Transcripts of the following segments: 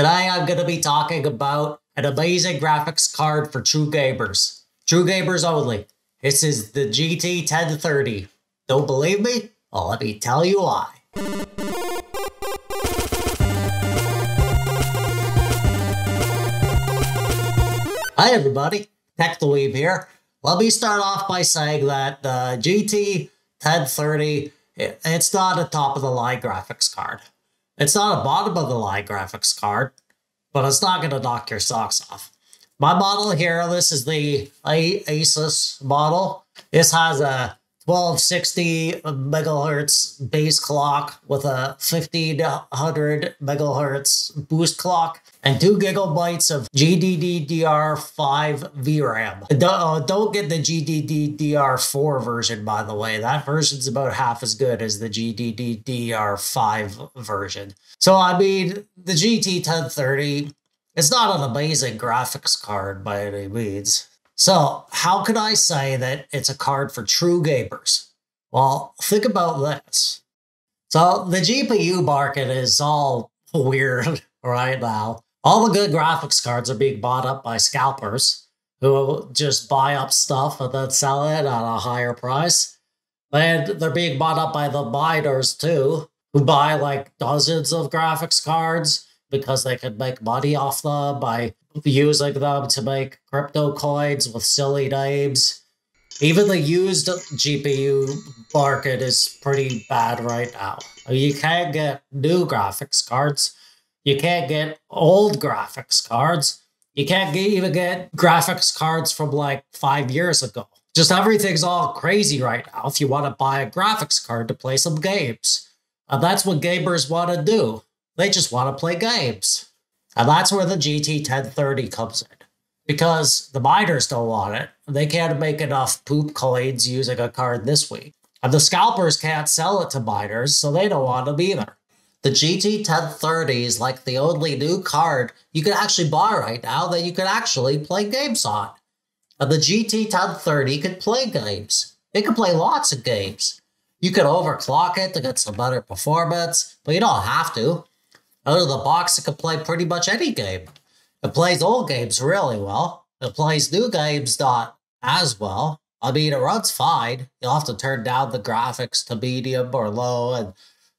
Today I'm going to be talking about an amazing graphics card for true gamers. True gamers only. This is the GT 1030. Don't believe me? Well, let me tell you why. Hi everybody, TechDweeb here. Let me start off by saying that uh, the GT 1030, it's not a top of the line graphics card. It's not a bottom of the line graphics card, but it's not going to knock your socks off. My model here, this is the Asus model. This has a 1260 megahertz base clock with a 1500 megahertz boost clock and 2 gigabytes of GDDR5 VRAM. Don't, uh, don't get the GDDR4 version, by the way. That version's about half as good as the GDDR5 version. So, I mean, the GT 1030, it's not an amazing graphics card by any means. So, how could I say that it's a card for true gamers? Well, think about this. So, the GPU market is all weird right now. All the good graphics cards are being bought up by scalpers who just buy up stuff and then sell it at a higher price. And they're being bought up by the miners too, who buy like dozens of graphics cards because they can make money off them by using them to make crypto coins with silly names. Even the used GPU market is pretty bad right now. You can't get new graphics cards. You can't get old graphics cards. You can't get, even get graphics cards from like five years ago. Just everything's all crazy right now if you want to buy a graphics card to play some games. And that's what gamers want to do. They just want to play games. And that's where the GT 1030 comes in. Because the miners don't want it. They can't make enough poop coins using a card this weak. And the scalpers can't sell it to miners, so they don't want them either. The GT 1030 is like the only new card you can actually buy right now that you can actually play games on. And the GT 1030 can play games. It can play lots of games. You can overclock it to get some better performance, but you don't have to. Out of the box, it can play pretty much any game. It plays old games really well. It plays new games not as well. I mean, it runs fine. You'll have to turn down the graphics to medium or low and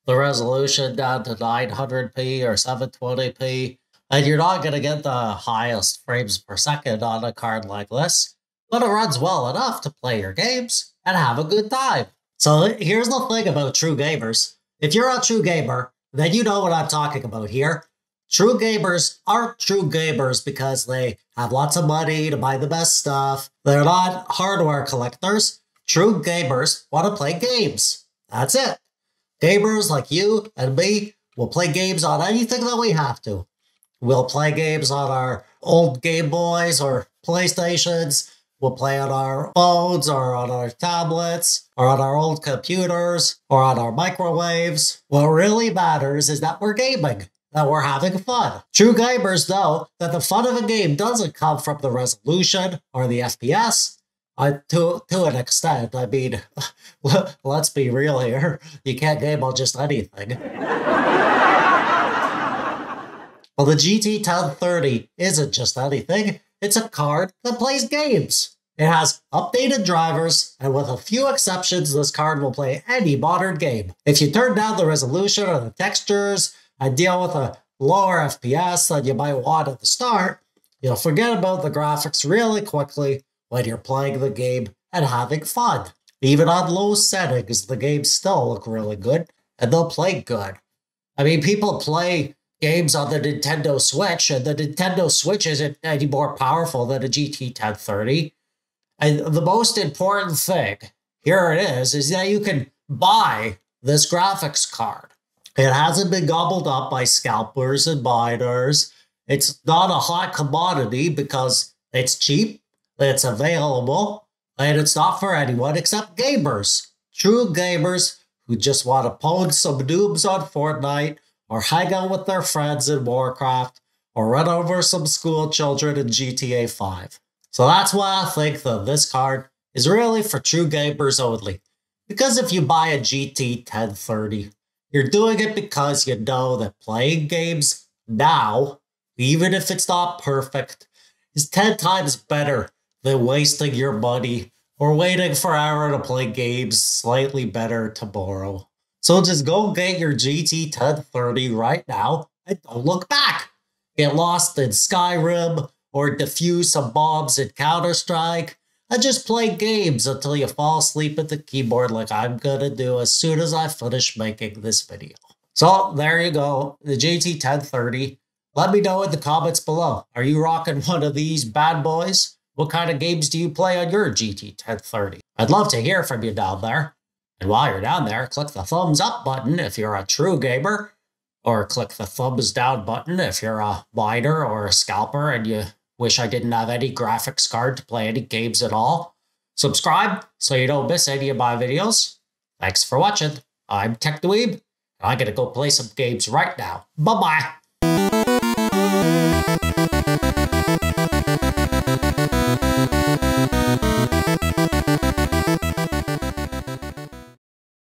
the resolution down to 900p or 720p. And you're not going to get the highest frames per second on a card like this, but it runs well enough to play your games and have a good time. So here's the thing about true gamers. If you're a true gamer, then you know what I'm talking about here. True gamers aren't true gamers because they have lots of money to buy the best stuff. They're not hardware collectors. True gamers want to play games. That's it. Gamers like you and me will play games on anything that we have to. We'll play games on our old Game Boys or PlayStations. We'll play on our phones or on our tablets or on our old computers or on our microwaves. What really matters is that we're gaming that we're having fun. True gamers know that the fun of a game doesn't come from the resolution or the FPS. Uh, to to an extent, I mean, let's be real here. You can't game on just anything. well, the GT 1030 isn't just anything. It's a card that plays games. It has updated drivers, and with a few exceptions, this card will play any modern game. If you turn down the resolution or the textures and deal with a lower FPS than you might want at the start, you'll forget about the graphics really quickly when you're playing the game and having fun. Even on low settings, the games still look really good and they'll play good. I mean, people play games on the Nintendo Switch, and the Nintendo Switch isn't any more powerful than a GT 1030. And the most important thing, here it is, is that you can buy this graphics card. It hasn't been gobbled up by scalpers and miners. It's not a hot commodity because it's cheap, it's available, and it's not for anyone except gamers. True gamers who just want to pwn some noobs on Fortnite or hang out with their friends in Warcraft or run over some school children in GTA 5. So that's why I think that this card is really for true gamers only. Because if you buy a GT 1030, you're doing it because you know that playing games now even if it's not perfect, is 10 times better than wasting your money or waiting forever to play games slightly better tomorrow. So just go get your GT 1030 right now and don't look back. Get lost in Skyrim or defuse some bombs in Counter Strike and just play games until you fall asleep at the keyboard like I'm gonna do as soon as I finish making this video. So there you go, the GT 1030. Let me know in the comments below. Are you rocking one of these bad boys? What kind of games do you play on your GT 1030? I'd love to hear from you down there. And while you're down there, click the thumbs up button if you're a true gamer, or click the thumbs down button if you're a miner or a scalper and you wish I didn't have any graphics card to play any games at all. Subscribe so you don't miss any of my videos. Thanks for watching. I'm Tech Dweeb, and I'm gonna go play some games right now. Bye-bye.